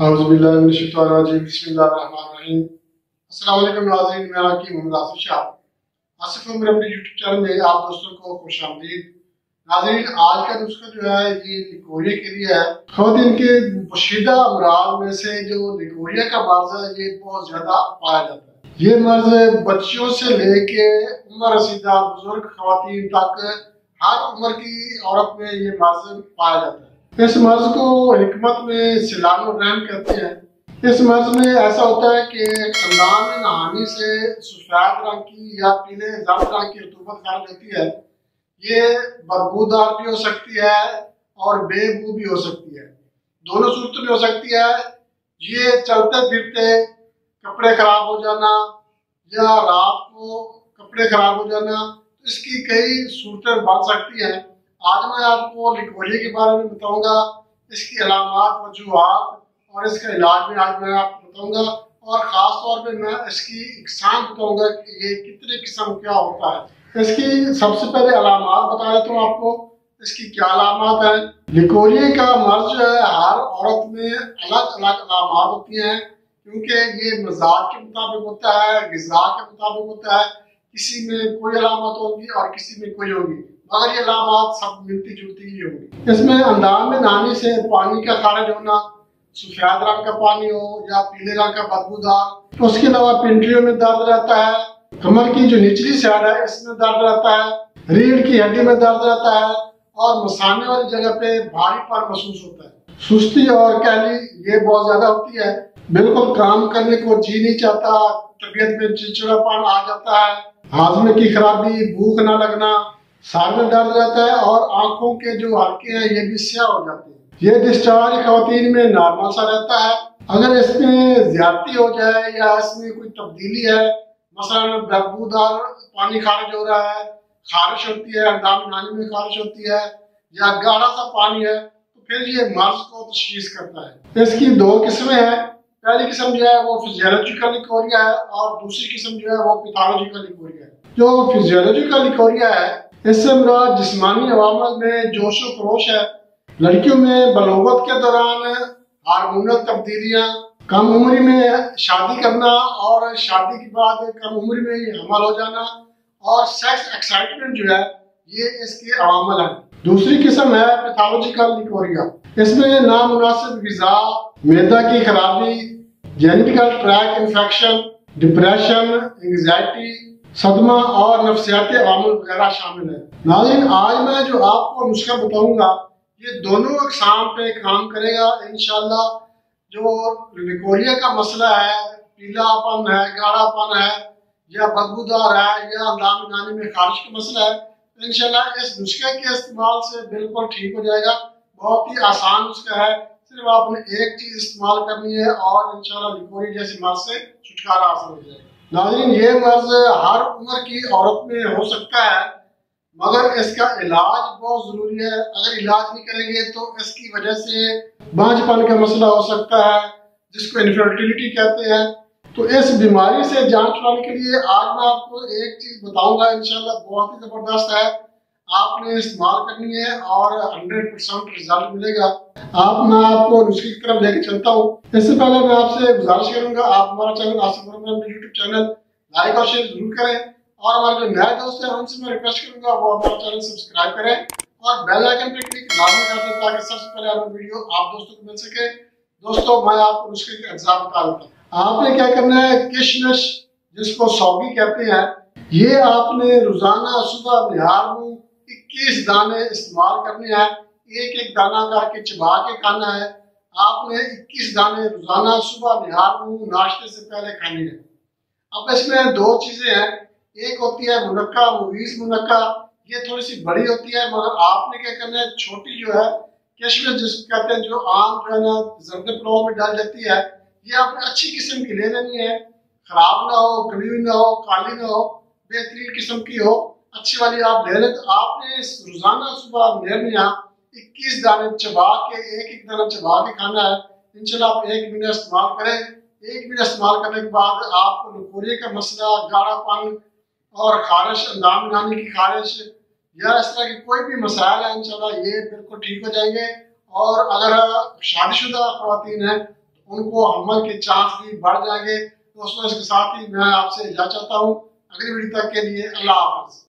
اعوذ باللہ من الشیطان الرجیم، بسم اللہ الرحمن الرحیم۔ السلام علیکم ناظرین، میں کی محمد آصف شاہ آصف عمر اپنے یوٹیوب چینل میں آپ دوستوں کو خوش آمدید۔ ناظرین، آج کا نسخہ جو ہے، یہ لیکوریا کے لیے ہے۔ خواتین کے پوشیدہ امراض میں سے جو لیکوریا کا مرض ہے، یہ بہت زیادہ پایا جاتا ہے۔ یہ مرض بچیوں سے لے کے عمر رسیدہ بزرگ خواتین تک، ہر عمر کی عورت میں یہ مرض پایا جاتا ہے۔ اس مرض کو حکمت میں سلان و رحم کہتے ہیں۔ اس مرض میں ایسا ہوتا ہے کہ خاندان نہانی سے سفید رنگ کی یا پیلے زرد رنگ کی رطوبت خارج ہوتی ہے۔ یہ بدبودار بھی ہو سکتی ہے اور بے بو بھی ہو سکتی ہے۔ دونوں صورتوں میں ہو سکتی ہے۔ یہ چلتے پھرتے کپڑے خراب ہو جانا یا رات کو کپڑے خراب ہو جانا اس کی کئی صورتیں بن سکتی ہیں۔ آج میں آپ کو لکولی کے بارے میں بتاؤں گا، اس کی علامات، وجوہات اور اس کا علاج بھی آج میں آپ کو بتاؤں گا۔ اور خاص طور پہ میں اس کی اقسام بتاؤں گا کہ یہ کتنے قسم کیا ہوتا ہے۔ اس کی سب سے پہلے علامات بتا دیتا ہوں آپ کو۔ اس کی کیا علامات ہیں؟ لکولی کا مرض جو ہے، ہر عورت میں الگ الگ علامات ہوتی ہیں۔ کیونکہ یہ مزاج کے مطابق ہوتا ہے، غذا کے مطابق ہوتا ہے۔ کسی میں کوئی علامت ہوگی اور کسی میں کوئی ہوگی۔ مگر یہ علامات سب ملتی جلتی ہی ہوں اس میں اندام میں نانی سے پانی کا خارج ہونا، سفید رنگ کا پانی ہو یا پیلے رنگ کا بدبودار اس کے علاوہ پنٹریوں میں درد رہتا ہے، کمر کی جو نچلی سیڈ ہے اس میں درد رہتا ہے، ریڑھ کی ہڈی میں درد رہتا ہے، اور مسانے والی جگہ پہ بھاری پر محسوس ہوتا ہے۔ سستی اور کہلی یہ بہت زیادہ ہوتی ہے۔ بالکل کام کرنے کو جی نہیں چاہتا، طبیعت میں چڑچڑا پان آ جاتا ہے۔ ہاضمے کی خرابی، بھوک نہ لگنا سال میں درد رہتا ہے اور آنکھوں کے جو حلقے ہیں یہ بھی سیاہ ہو جاتے ہیں۔ یہ ڈسچارج خواتین میں نارمل سا رہتا ہے۔ اگر اس میں زیادتی ہو جائے یا اس میں کوئی تبدیلی ہے، مثلا بدبودار پانی خارج ہو رہا ہے، خارش ہوتی ہے، اندام نانی میں خارش ہوتی ہے یا گاڑا سا پانی ہے، تو پھر یہ مرض کو تشخیص کرتا ہے۔ اس کی دو قسمیں ہیں۔ پہلی قسم جو ہے وہ فزیولوجیکل لیکوریا ہے اور دوسری قسم جو ہے وہ پیتھالوجیکل لیکوریا ہے۔ جو فزیولوجیکل لیکوریا ہے اس سے مراد جسمانی عوامل میں جوش و خروش ہے۔ لڑکیوں میں بلوغت کے دوران ہارمونل تبدیلیاں، کم عمری میں شادی کرنا اور شادی کے بعد کم عمری میں حمل ہو جانا اور سیکس ایکسائٹمنٹ جو ہے، یہ اس کے عوامل ہیں۔ دوسری قسم ہے پیتھالوجیکل لیکوریا اس میں نامناسب غذا میدا کی خرابی genetical tract infection depression anxiety صدمہ اور نفسیاتی عوامل وغیرہ شامل ہیں۔ ناظرین، آج میں جو آپ کو نسخہ بتاؤں گا، یہ دونوں اقسام پہ کام کرے گا۔ انشاءاللہ جو لیکوریا کا مسئلہ ہے پیلا پن ہے گاڑا پن ہے، یا بدبودار ہے، یا اندام نانی میں خارش کا مسئلہ ہے انشاءاللہ اس نسخے کے استعمال سے بالکل ٹھیک ہو جائے گا۔ بہت ہی آسان نسخہ ہے۔ صرف آپ نے ایک چیز استعمال کرنی ہے اور انشاءاللہ لیکوری جیسی مرض سے چھٹکارا حاصل ہو جائے گا۔ ناظرین، یہ مرض ہر عمر کی عورت میں ہو سکتا ہے، مگر اس کا علاج بہت ضروری ہے۔ اگر علاج نہیں کریں گے تو اس کی وجہ سے بانج پن کا مسئلہ ہو سکتا ہے، جس کو انفرٹیلیٹی کہتے ہیں۔ تو اس بیماری سے جان چھڑانے کے لیے آج میں آپ کو ایک چیز بتاؤں گا، انشاءاللہ بہت ہی زبردست ہے۔ آپ نے استعمال کرنی ہے اور ہنڈریڈ پرسینٹ ریزلٹ ملے گا۔ آپ میں آپ کو نسخے کی طرف لے کے چلتا ہوں۔ اس سے پہلے میں آپ سے گزارش کروں گا، آپ ہمارا channel Asif YouTube channel like اور شیئر ضرور کریں۔ اور ہمارے جو نئے دوست ہیں، ان سے میں ریکویسٹ کروں گا، وہ ہمارا چینل سبسکرائب کریں۔ اور بیل آئکن پہ کلک لازمی کر دیں تاکہ سب سے پہلے ہمیں ویڈیو آپ دوستوں کو مل سکے۔ دوستوں میں آپ کو نسخے کے اجزاء بتا دیتا ہوں آپ نے کیا کرنا ہے؟ کشمش، جس کو سوگی کہتے ہیں۔ یہ آپ نے روزانہ صبح نہار میں اکیس دانے استعمال کرنے ہیں، ایک ایک دانہ کر کے چبا کے کھانا ہے۔ آپ نے اکیس دانے روزانہ صبح نہار منہ ناشتے سے پہلے کھانے ہیں۔ اب اس میں دو چیزیں ہیں۔ ایک ہوتی ہے منقع مویز منقع۔ یہ تھوڑی سی بڑی ہوتی ہے، مگر آپ نے کیا کرنا ہے، چھوٹی جو ہے، کشمش جس کو کہتے ہیں، جو عام جو ہے نا زرد پلو میں ڈال جاتی ہے، یہ آپ نے اچھی قسم کی لے لینی ہے۔ خراب نہ ہو گلی نہ ہو، کالی نہ ہو، بہترین قسم کی ہو۔ اچھی والی آپ لے لیں تو آپ نے روزانہ صبح میرے یہاں اکیس دانے چبا کے ایک ایک دانہ چبا کے کھانا ہے۔ انشاءاللہ آپ ایک مہینہ استعمال کریں۔ ایک مہینہ استعمال کرنے کے بعد آپ کو نکوریے کا مسئلہ، گاڑا پن اور خارش، اندام نامی کی خارش یا اس طرح کی کوئی بھی مسائل ہے انشاءاللہ یہ بالکل ٹھیک ہو جائیں گے۔ اور اگر شادی شدہ خواتین ہیں، ان کو حمل کے چانس بھی بڑھ جائیں گے۔ دوستوں، اس کے ساتھ ہی میں آپ سے اجازت چاہتا ہوں۔ اگلی ویڈیو تک کے لیے اللہ حافظ۔